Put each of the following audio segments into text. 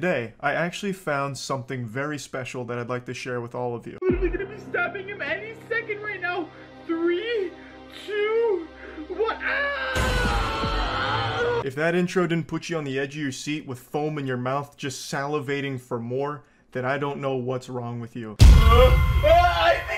Today, I actually found something very special that I'd like to share with all of you. Literally gonna be him any second right now. Three, two, one. Ah! If that intro didn't put you on the edge of your seat with foam in your mouth, just salivating for more, then I don't know what's wrong with you. Ah, I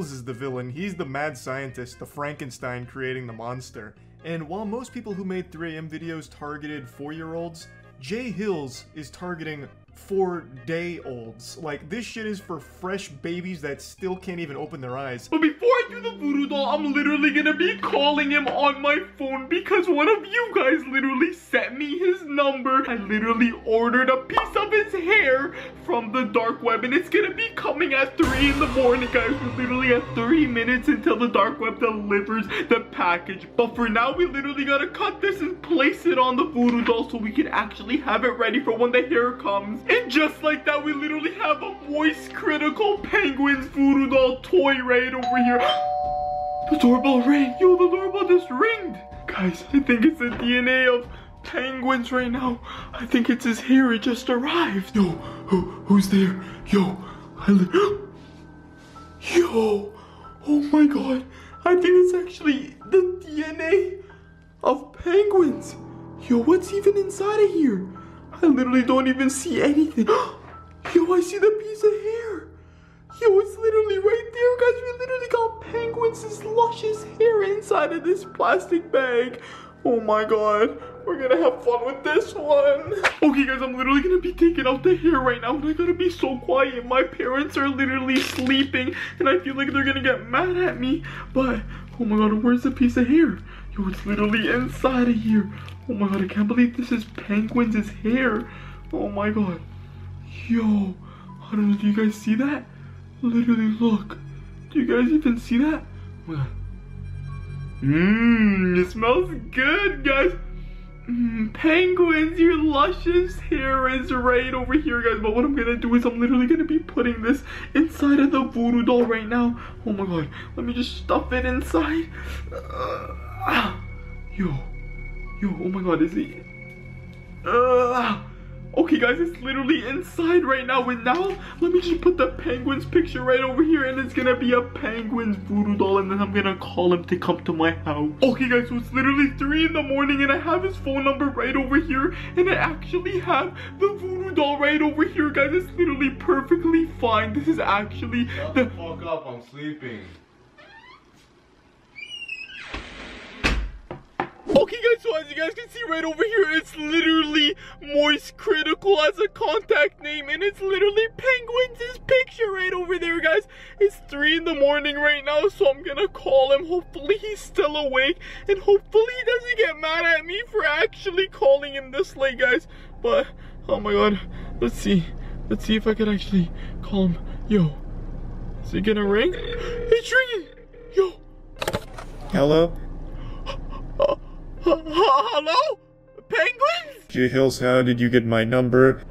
Jay Hills is the villain, he's the mad scientist, the Frankenstein creating the monster. And while most people who made 3am videos targeted 4 year olds, Jay Hills is targeting 4 day olds. Like, this shit is for fresh babies that still can't even open their eyes. But before I do the voodoo doll, I'm literally gonna be calling him on my phone because one of you guys literally sent me his number. I literally ordered a piece of his hair from the dark web and it's gonna be coming at 3 in the morning, guys. We're literally have 3 minutes until the dark web delivers the package. But for now, we literally gotta cut this and place it on the voodoo doll so we can actually have it ready for when the hair comes. And just like that, we literally have a moist critikal penguins voodoo doll toy right over here. The doorbell rang. Yo, the doorbell just ringed. Guys, I think it's the DNA of penguins right now. I think it's his hair. It just arrived. Yo, who, who's there? Yo, I li- Yo, oh my god. I think it's actually the DNA of penguins. Yo, what's even inside of here? I literally don't even see anything. Yo, I see the piece of hair. Yo, it's literally right there, guys. We literally got penguins' luscious hair inside of this plastic bag. Oh my god. We're gonna have fun with this one. Okay, guys, I'm literally gonna be taking out the hair right now, and I gotta be so quiet. My parents are literally sleeping, and I feel like they're gonna get mad at me. But, oh my god, where's the piece of hair? Yo, it's literally inside of here. Oh my god, I can't believe this is penguins' hair. Oh my god. Yo, I don't know, do you guys see that? Literally, look. Do you guys even see that? Oh my god. Mmm, it smells good, guys. Mmm, penguins, your luscious hair is right over here, guys. But what I'm gonna do is I'm literally gonna be putting this inside of the voodoo doll right now. Oh my god, let me just stuff it inside. Uh, ah. Yo, yo, oh my god, is it? Uh, okay, guys, it's literally inside right now. And now, let me just put the penguin's picture right over here. And it's gonna be a penguin's voodoo doll. And then I'm gonna call him to come to my house. Okay, guys, so it's literally 3 in the morning. And I have his phone number right over here. And I actually have the voodoo doll right over here, guys. It's literally perfectly fine. This is actually Shut the... the fuck up, I'm sleeping. Okay guys, so as you guys can see right over here, it's literally Moist Critikal as a contact name and it's literally Penguins' picture right over there guys. It's 3 in the morning right now, so I'm gonna call him. Hopefully he's still awake and hopefully he doesn't get mad at me for actually calling him this late guys. But, oh my god, let's see. Let's see if I can actually call him. Yo, is he gonna ring? It's ringing! Yo, Hello? hello? Penguins? Jay Hills, how did you get my number?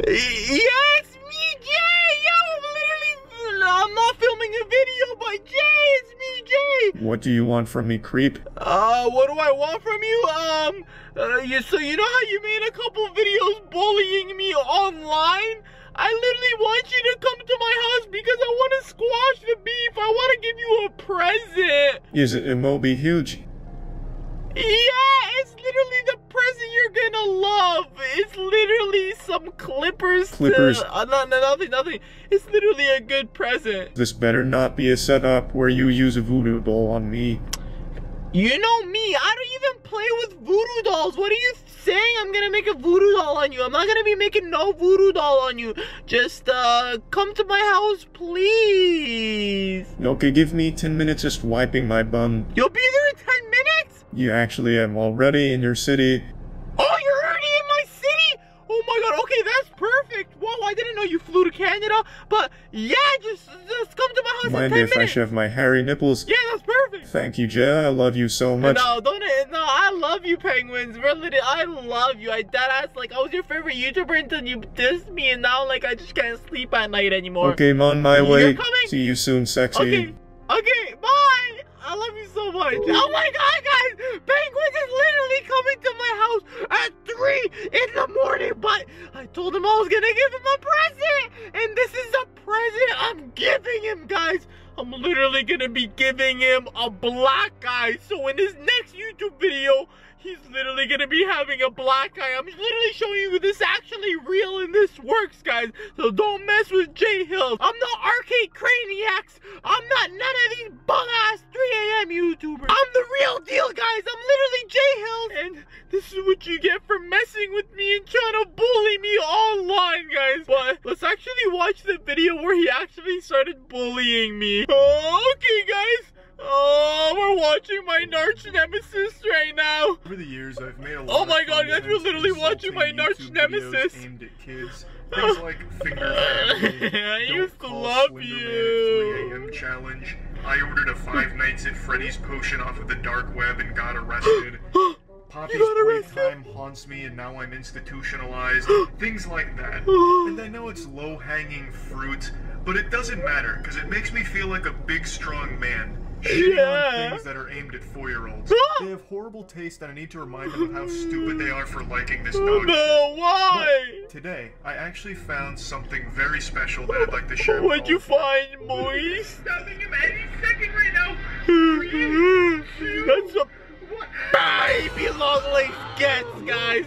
It's me, Jay. I'm literally, I'm not filming a video, but Jay, it's me, Jay. What do you want from me, creep? Uh, what do I want from you? Um, uh, you, so you know how you made a couple videos bullying me online? I literally want you to come to my house because I want to squash the beef. I want to give you a present. Is it Moby Huge? Yeah, it's literally the present you're gonna love. It's literally some clippers. to- Clippers. uh, no, no, nothing, nothing. It's literally a good present. This better not be a setup where you use a voodoo doll on me. You know me, I don't even play with voodoo dolls. What are you saying? I'm gonna make a voodoo doll on you. I'm not gonna be making no voodoo doll on you. Just uh come to my house, please. Okay, give me 10 minutes just wiping my bum. You'll be there in 10 minutes? You actually am already in your city. Oh, you're already in my city? Oh my god, okay, that's perfect. Whoa, I didn't know you flew to Canada, but yeah, just just come to my house in Mind 10 if I minutes. shove my hairy nipples? Yeah, that's perfect. Thank you, Jay. I love you so much. No, don't no, I love you, penguins. Really, I love you. I dead ass like I was your favorite YouTuber until you dissed me, and now like I just can't sleep at night anymore. Okay, I'm on my You're way. coming? See you soon, sexy. Okay, okay, bye. I love you so much. Oh my god, guys! Penguins is literally coming to my house at 3 in the morning, but I told him I was gonna give him a present! And this is a present I'm giving him, guys! I'm literally gonna be giving him a black eye. So in his next YouTube video, he's literally gonna be having a black eye. I'm literally showing you this actually real and this works, guys. So don't mess with Jay Hills. I'm the Arcade Craniacs. I'm not none of these bum ass 3 a.m. YouTubers. I'm the real deal, guys. I'm literally Jay Hills. And this is what you get for messing with me and trying to bully me online, guys. But let's actually watch the video where he actually started bullying me. Okay, guys. Oh, we're watching my arch nemesis right now. Over the years, I've made a oh lot Oh my God, guys, we're literally watching my arch nemesis. Aimed at kids. Things like finger family, I used to love Slenderman you. 3 a.m. challenge. I ordered a Five Nights at Freddy's potion off of the dark web and got arrested. Poppy's playtime haunts me and now I'm institutionalized. Things like that. And I know it's low-hanging fruit, but it doesn't matter because it makes me feel like a big, strong man. Shitting Yeah. on things that are aimed at four-year-olds. Ah! they have horrible taste, and I need to remind them of how stupid they are for liking this dog shit. no, why? Today, I actually found something very special that I'd like to share. What'd you find, Moise? Stabbing him any second right now. That's a baby long legs gets, guys.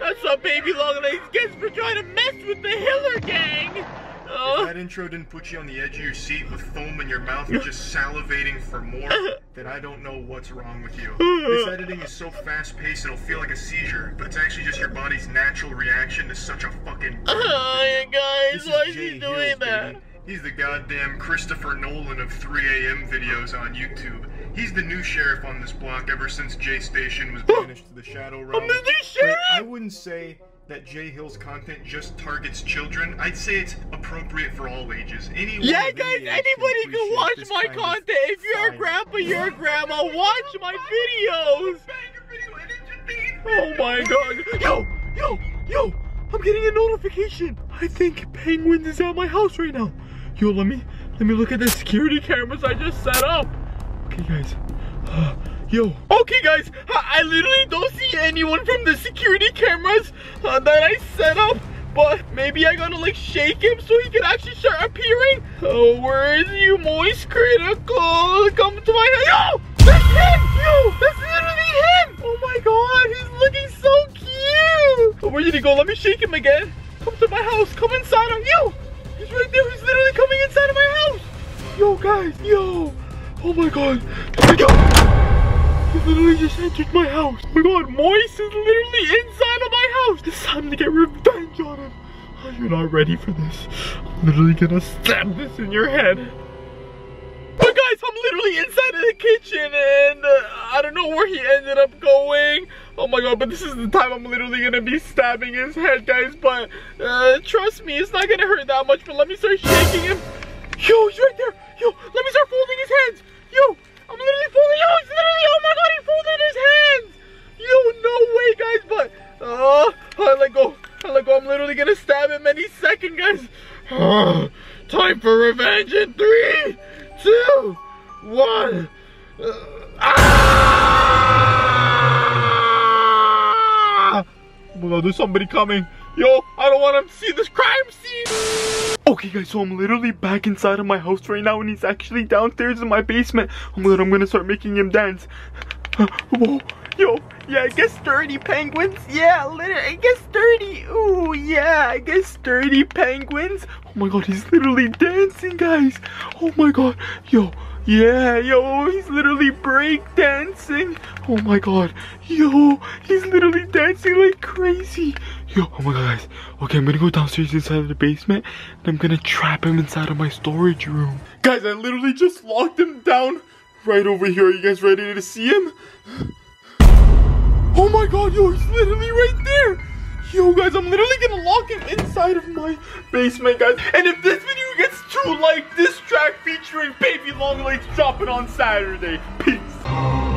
That's what baby long legs gets for trying to mess with the Hiller gang. If Uh, that intro didn't put you on the edge of your seat with foam in your mouth and just salivating for more, then I don't know what's wrong with you. This editing is so fast paced it'll feel like a seizure, but it's actually just your body's natural reaction to such a fucking. uh, guys, why is Jay he doing Hills, that? baby. He's the goddamn Christopher Nolan of 3 a.m. videos on YouTube. He's the new sheriff on this block ever since Jay Station was banished to the Shadow Realm. I'm the new But sheriff. I wouldn't say that Jay Hill's content just targets children. I'd say it's appropriate for all ages. Anyone Yeah, guys, anybody can watch my content. If you're a grandpa, you're a grandma. Watch my videos. Oh my god. Yo, yo, yo. I'm getting a notification. I think Penguins is at my house right now. Yo, let me let me look at the security cameras I just set up. Okay, guys. Yo. Okay, guys. I, literally don't see anyone from the security cameras uh, that I set up. But maybe I gotta like shake him so he can actually start appearing. Oh, where is you, Moist Critikal? Come to my house. Yo! That's him! Yo! That's literally him! Oh my god, he's looking so cute! Oh, where did he go? Let me shake him again. Come to my house. Come inside. Yo! He's right there. He's literally coming inside of my house. Yo, guys. Yo! Oh my god. Yo! He literally just entered my house. Oh my god, Moist is literally inside of my house. It's time to get revenge on him. Oh, you're not ready for this. I'm literally gonna stab this in your head. But guys, I'm literally inside of the kitchen and uh, I don't know where he ended up going. Oh my god, but this is the time I'm literally gonna be stabbing his head, guys. But uh, trust me, it's not gonna hurt that much. But let me start shaking him. Yo, he's right there. Yo, let me start folding his hands. Yo, I'm literally folding. Yo, he's literally. Oh my god, he folded his hands. Yo, no way, guys. But uh, I let go. I let go. I'm literally gonna stab him any second, guys. Uh, time for revenge in three, two, one. Uh, ah! Oh there's somebody coming. Yo, I don't want him to see this crime scene. Okay, guys, so I'm literally back inside of my house right now, and he's actually downstairs in my basement. Oh, I'm gonna, I'm gonna start making him dance. Whoa, yo, yeah, I guess dirty penguins. Yeah, literally, I guess dirty. Ooh, yeah, I guess dirty penguins. Oh my god, he's literally dancing, guys. Oh my god, yo, Yeah, yo, he's literally break dancing. Oh my god. Yo, he's literally dancing like crazy. Yo, oh my god, guys. Okay, I'm gonna go downstairs inside of the basement and I'm gonna trap him inside of my storage room. Guys, I literally just locked him down right over here. Are you guys ready to see him? Oh my god, yo, he's literally right there. Yo, guys, I'm literally gonna lock him inside of my basement, guys. And if this video gets two like this track featuring Baby Long Legs dropping on Saturday. Peace.